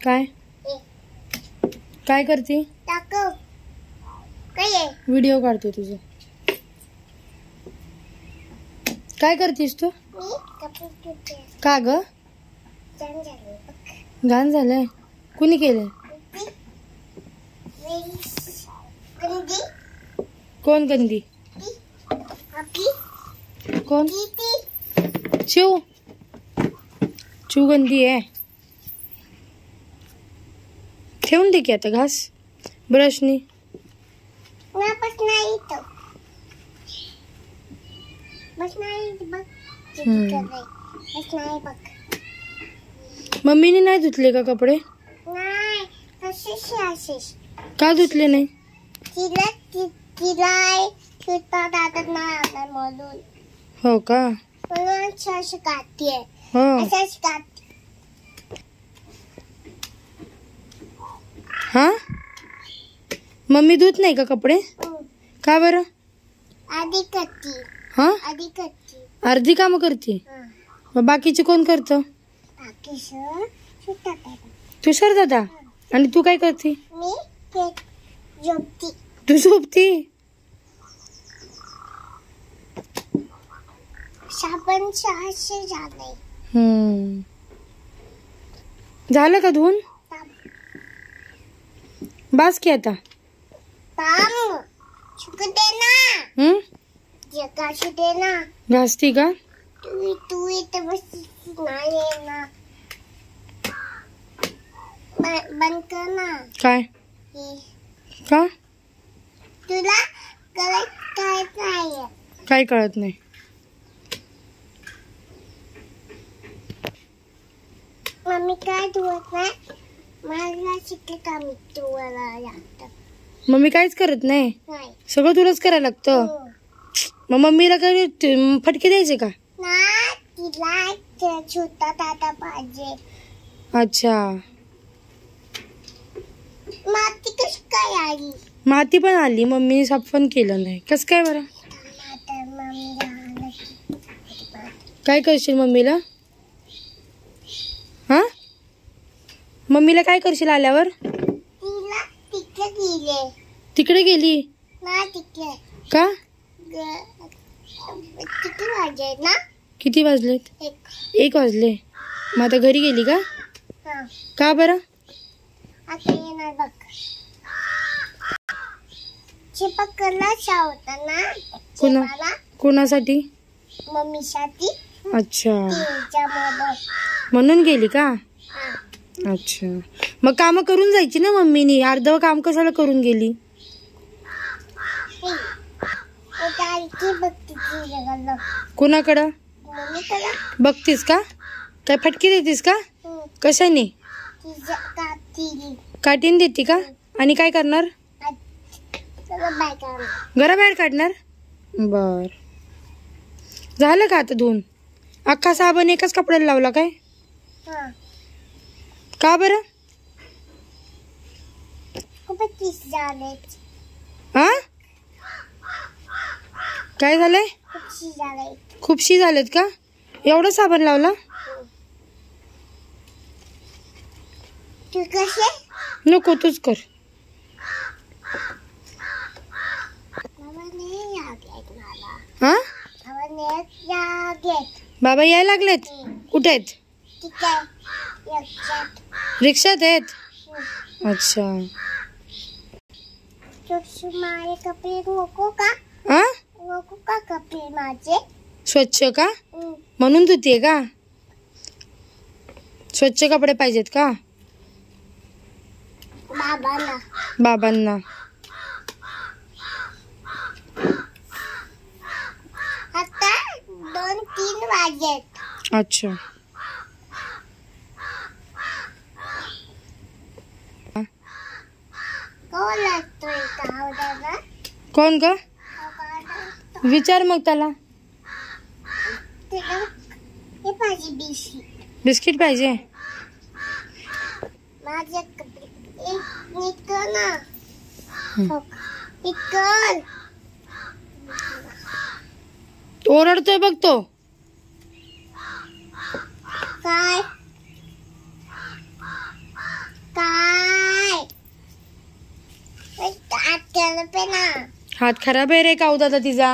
काय? काय करते? व्हिडिओ काढते तुझं. काय करतीस तू? का ग? घाण झालंय. कुणी केलंय? कोण गंदी कोण? शिव. शिव गंदी आहे. ठेवून दे की आता घास. ब्रशनी मम्मीने नाही धुतले का कपडे? का धुतले नाही? हो का? हो असंच काढते हा? मम्मी धुत नाही का कपडे? हम्म. का बरं? आधी करते. हा? आधी करते. अर्धी कामं करते? हा. मग बाकीचे कोण करतं? बाकी सर सुद्धा दादा. तुषार दादा? आणि तू काय करते? मी ते झोपती. तू झोपती? साबण सहाशे झालंय हम्म. झालं का धुवून? बास की आता. ना. घासती का? तू इथे बंद कर ना. काय. का? तुला कळत काय कळत नाही? मम्मी काय धुवत नाही? मला लागतं. मम्मी काहीच करत नाही? नाही. सगळं तुलाच करायला लागतं? हो. मग मम्मीला काय ते- फटके द्यायचे का? ना तिला ते छोटा दादा पाहिजे. अच्छा. माती कशी काय आली? माती पण आली मम्मीने साफ पण केलं नाही. कसं काय बरं. काय करशील मम्मीला हा मम्मीला काय करशील आल्यावर? तिकडे गेले? का? किती वाजे ना? किती वाजलेत? एक. वाजले. मग आता घरी गेली का? का बरं? कोणा? कोणासाठी? मम्मीसाठी. अच्छा. म्हणून गेली का? अच्छा. मग कामं करून जायची ना मम्मीनी? अर्धव काम कशाला करून गेली? कुणाकडं? बघतीस का? काय फटकी देतीस का? कशाने? काटीन देते का? आणि काय करणार? घराबाहेर काढणार? बर. झालं का आता धुवून? अख्खा साबण एकाच कपड्याला लावला काय? हा का बरं हा काय झालंय? खूपशी झाले खूपशी झालेत का? एवढं साबण लावला? नको तूच कर. हा? बाबा यायला लागलेत? कुठे आहेत रिक्षात आहेत अच्छा. माझे कपडे नको का हा? नको का कपडे माझे स्वच्छ का. म्हणून धुतीये का? स्वच्छ कपडे पाहिजेत का? बाबाला बाबांना. आता दोन तीन वाजेत. अच्छा. कोण ग विचार मग त्याला. त्याला हे पाहिजे बीसी बिस्किट पाहिजे. माझे कपडे एक नीट कर ना हो. नीट कर ओरडतोय बघ तो. काय? हात खराब आहे रे काऊ दादा तिचा?